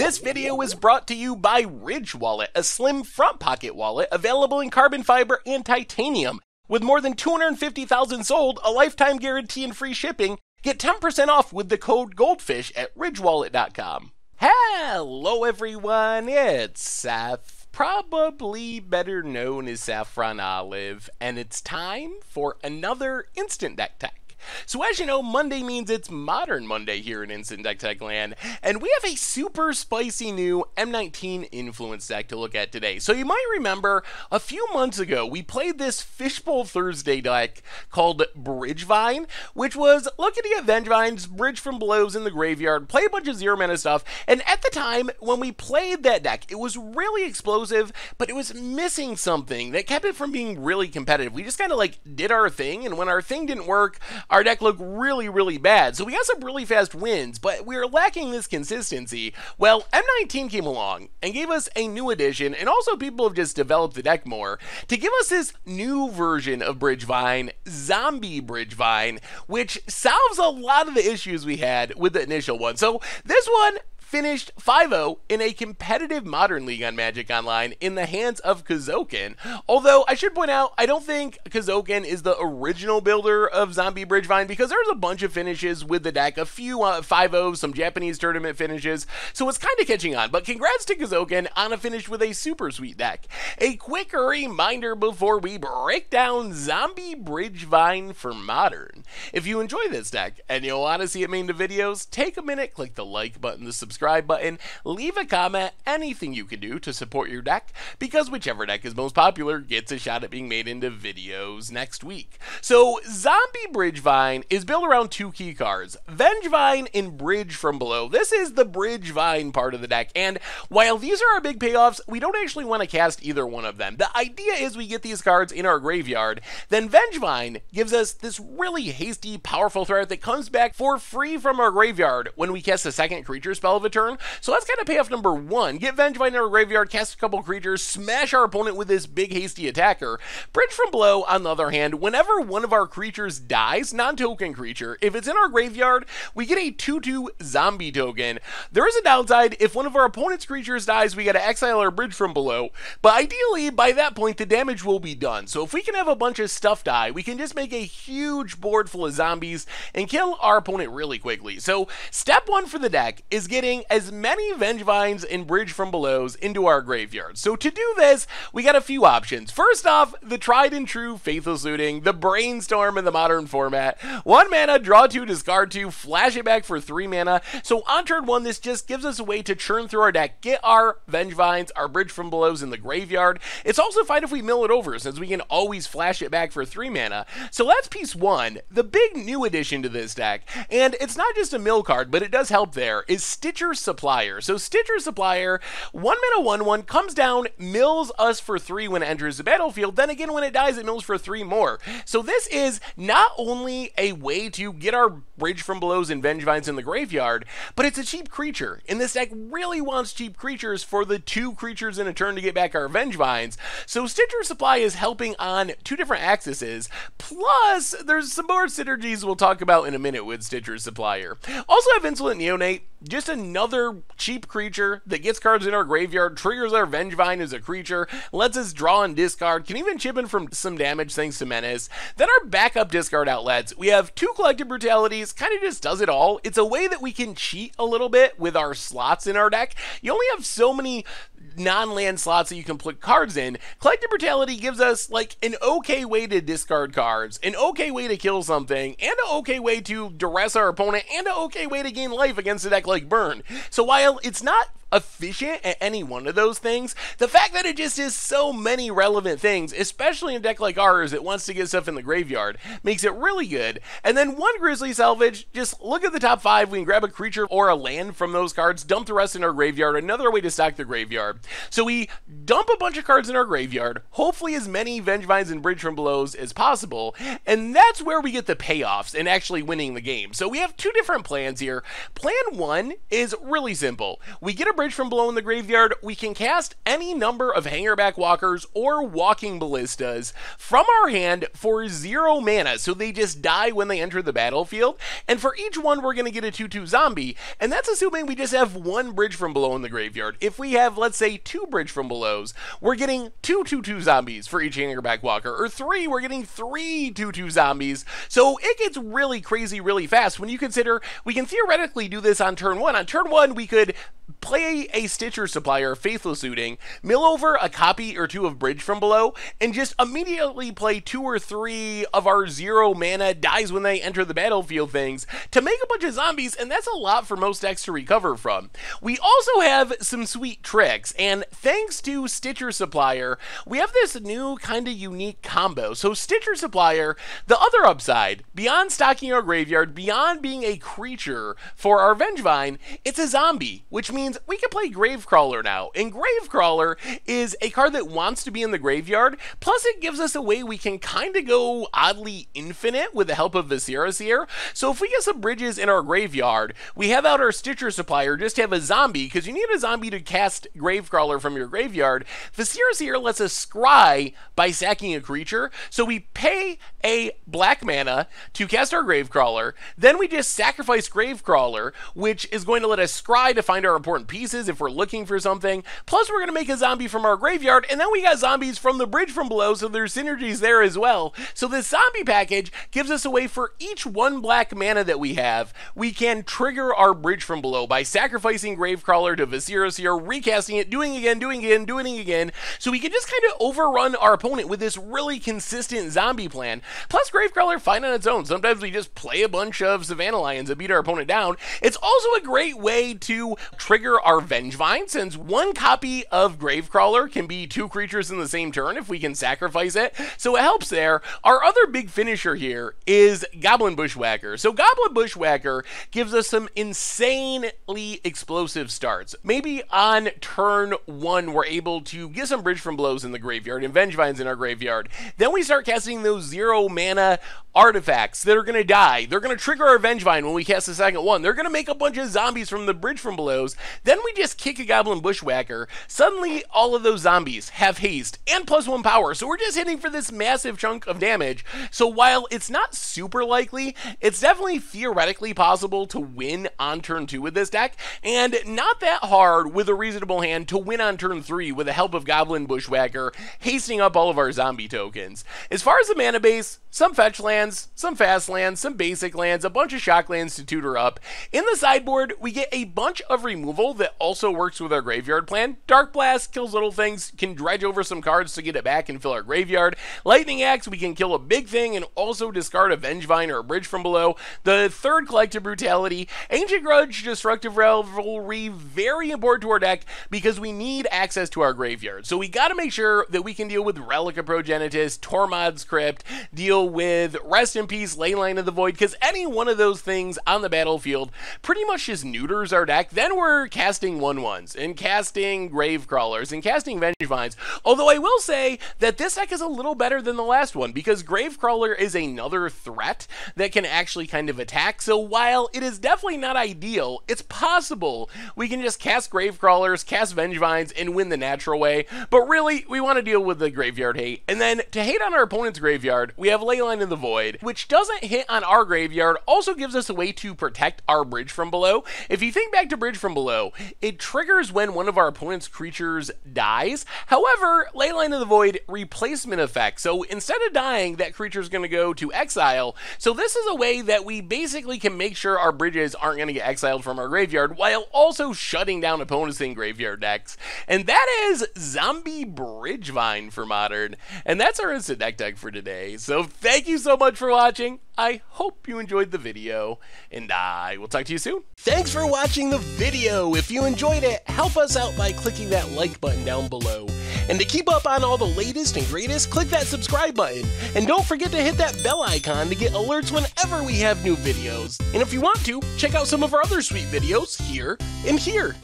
This video is brought to you by Ridge Wallet, a slim front pocket wallet available in carbon fiber and titanium. With more than 250,000 sold, a lifetime guarantee and free shipping, get 10% off with the code GOLDFISH at ridgewallet.com. Hello everyone, it's Seth, probably better known as Saffron Olive, and it's time for another Instant Deck Tech. So as you know, Monday means it's Modern Monday here in Instant Deck Tech Land, and we have a super spicy new M19 influence deck to look at today. So you might remember a few months ago, we played this Fishbowl Thursday deck called Bridgevine, which was looking to get Vengevines, Bridge from Belows in the graveyard, play a bunch of zero mana stuff, and at the time, when we played that deck, it was really explosive, but it was missing something that kept it from being really competitive. We just kind of like did our thing, and when our thing didn't work, our deck looked really, really bad. So we got some really fast wins, but we were lacking this consistency. Well, M19 came along and gave us a new addition, and also people have just developed the deck more to give us this new version of Bridgevine, Zombie Bridgevine, which solves a lot of the issues we had with the initial one. So this one finished 5-0 in a competitive Modern League on Magic Online in the hands of Kazoken. Although, I should point out, I don't think Kazoken is the original builder of Zombie Bridgevine because there's a bunch of finishes with the deck, a few uh, 5-0s, some Japanese tournament finishes, so it's kind of catching on. But congrats to Kazoken on a finish with a super sweet deck. A quick reminder before we break down Zombie Bridgevine for Modern. If you enjoy this deck and you want to see it made into videos, take a minute, click the like button, the subscribe subscribe button, leave a comment, anything you can do to support your deck, because whichever deck is most popular gets a shot at being made into videos next week. So, Zombie Bridgevine is built around two key cards, Vengevine and Bridge from Below. This is the Bridgevine part of the deck, and while these are our big payoffs, we don't actually want to cast either one of them. The idea is we get these cards in our graveyard, then Vengevine gives us this really hasty, powerful threat that comes back for free from our graveyard when we cast a second creature spell of a turn. So that's kind of payoff number one. Get Vengevine in our graveyard, cast a couple creatures, smash our opponent with this big hasty attacker. Bridge from Below, on the other hand, whenever one of our creatures dies, non-token creature, if it's in our graveyard, we get a 2-2 zombie token. There is a downside. If one of our opponent's creatures dies, we got to exile our Bridge from Below. But ideally, by that point, the damage will be done. So if we can have a bunch of stuff die, we can just make a huge board full of zombies and kill our opponent really quickly. So step one for the deck is getting as many Vengevines and Bridge from Belows into our graveyard. So to do this, we got a few options. First off, the tried and true Faithless Looting, the Brainstorm in the modern format. One mana, draw two, discard two, flash it back for three mana. So on turn one, this just gives us a way to churn through our deck, get our Vengevines, our Bridge from Belows in the graveyard. It's also fine if we mill it over, since we can always flash it back for three mana. So that's piece one. The big new addition to this deck, and it's not just a mill card, but it does help there, is Stitcher Supplier. So Stitcher Supplier, one mana, one one, comes down, mills us for three when it enters the battlefield. Then again, when it dies, it mills for three more. So this is not only a way to get our Bridge from Belows and Vengevines in the graveyard, but it's a cheap creature. And this deck really wants cheap creatures for the two creatures in a turn to get back our Vengevines. So Stitcher Supplier is helping on two different axes. Plus, there's some more synergies we'll talk about in a minute with Stitcher Supplier. Also have Insolent Neonate, just another cheap creature that gets cards in our graveyard, triggers our Vengevine as a creature, lets us draw and discard, can even chip in from some damage thanks to Menace. Then our backup discard outlets. We have two Collective Brutalities, kind of just does it all. It's a way that we can cheat a little bit with our slots in our deck. You only have so many non-land slots that you can put cards in, Collective Brutality gives us like an okay way to discard cards, an okay way to kill something, and an okay way to duress our opponent, and an okay way to gain life against a deck like Burn. So while it's not efficient at any one of those things. The fact that it just is so many relevant things, especially in a deck like ours that wants to get stuff in the graveyard, makes it really good. And then one Grizzly Salvage, just look at the top five. We can grab a creature or a land from those cards, dump the rest in our graveyard, another way to stack the graveyard. So we dump a bunch of cards in our graveyard, hopefully as many Vengevines and Bridge from Belows as possible, and that's where we get the payoffs and actually winning the game. So we have two different plans here. Plan one is really simple. We get a Bridge from Below in the graveyard, we can cast any number of Hangarback Walkers or Walking Ballistas from our hand for zero mana, so they just die when they enter the battlefield. And for each one, we're going to get a 2 2 zombie, and that's assuming we just have one Bridge from Below in the graveyard. If we have, let's say, two Bridge from Belows, we're getting two 2 2 zombies for each Hangarback Walker, or three, we're getting three 2 2 zombies. So it gets really crazy really fast when you consider we can theoretically do this on turn one. On turn one, we could play a Stitcher supplier, Faithless Looting, mill over a copy or two of Bridge from Below, and just immediately play two or three of our zero mana dies when they enter the battlefield things to make a bunch of zombies, and that's a lot for most decks to recover from. We also have some sweet tricks, and thanks to Stitcher Supplier, we have this new kind of unique combo. So Stitcher Supplier, the other upside, beyond stocking our graveyard, beyond being a creature for our Vengevine, it's a zombie, which means means we can play Gravecrawler now. And Gravecrawler is a card that wants to be in the graveyard, plus it gives us a way we can kind of go oddly infinite with the help of Viscera Seer. So if we get some bridges in our graveyard, we have out our Stitcher Supplier, just have a zombie, because you need a zombie to cast Gravecrawler from your graveyard. Viscera Seer lets us scry by sacking a creature, so we pay a black mana to cast our Gravecrawler, then we just sacrifice Gravecrawler, which is going to let us scry to find our important important pieces if we're looking for something. Plus, we're going to make a zombie from our graveyard, and then we got zombies from the bridge from below, so there's synergies there as well. So this zombie package gives us a way for each one black mana that we have, we can trigger our bridge from below by sacrificing Gravecrawler to Viscera Seer, recasting it, doing again, doing again, doing it again, so we can just kind of overrun our opponent with this really consistent zombie plan. Plus, Gravecrawler fine on its own. Sometimes we just play a bunch of Savannah Lions and beat our opponent down. It's also a great way to trigger trigger our Vengevine, since one copy of Gravecrawler can be two creatures in the same turn if we can sacrifice it, so it helps there. Our other big finisher here is Goblin Bushwhacker. So Goblin Bushwhacker gives us some insanely explosive starts. Maybe on turn one, we're able to get some Bridge from Belows in the graveyard and Vengevines in our graveyard. Then we start casting those zero mana artifacts that are going to die. They're going to trigger our Vengevine when we cast the second one. They're going to make a bunch of zombies from the Bridge from Belows. Then we just kick a Goblin Bushwhacker. Suddenly, all of those zombies have haste and plus one power, so we're just hitting for this massive chunk of damage. So while it's not super likely, it's definitely theoretically possible to win on turn two with this deck, and not that hard with a reasonable hand to win on turn three with the help of Goblin Bushwhacker, hasting up all of our zombie tokens. As far as the mana base, some fetch lands, some fast lands, some basic lands, a bunch of shock lands to tutor up. In the sideboard, we get a bunch of removal that also works with our graveyard plan. Dark Blast kills little things, can dredge over some cards to get it back and fill our graveyard. Lightning Axe, we can kill a big thing and also discard a Vengevine or a Bridge from below. The third Collective Brutality, Ancient Grudge, Destructive Revelry, very important to our deck because we need access to our graveyard. So we got to make sure that we can deal with Relic of Progenitus, Tormod's Crypt, deal with Rest in Peace, Leyline of the Void, because any one of those things on the battlefield pretty much just neuters our deck. Then we're casting 1 1s and casting Gravecrawlers and casting Vengevines. Although I will say that this deck is a little better than the last one because Gravecrawler is another threat that can actually kind of attack. So while it is definitely not ideal, it's possible we can just cast Gravecrawlers, cast Vengevines, and win the natural way. But really, we want to deal with the graveyard hate. And then to hate on our opponent's graveyard, we have Leyline of the Void, which doesn't hit on our graveyard, also gives us a way to protect our bridge from below. If you think back to Bridge from Below, it triggers when one of our opponent's creatures dies. However, Leyline of the Void replacement effect. So instead of dying, that creature is going to go to exile. So this is a way that we basically can make sure our bridges aren't going to get exiled from our graveyard while also shutting down opponents in graveyard decks. And that is Zombie Bridgevine for Modern. And that's our instant deck tech for today. So thank you so much for watching. I hope you enjoyed the video, and I will talk to you soon. Thanks for watching the video. If you enjoyed it, help us out by clicking that like button down below. And to keep up on all the latest and greatest, click that subscribe button. And don't forget to hit that bell icon to get alerts whenever we have new videos. And if you want to, check out some of our other sweet videos here and here.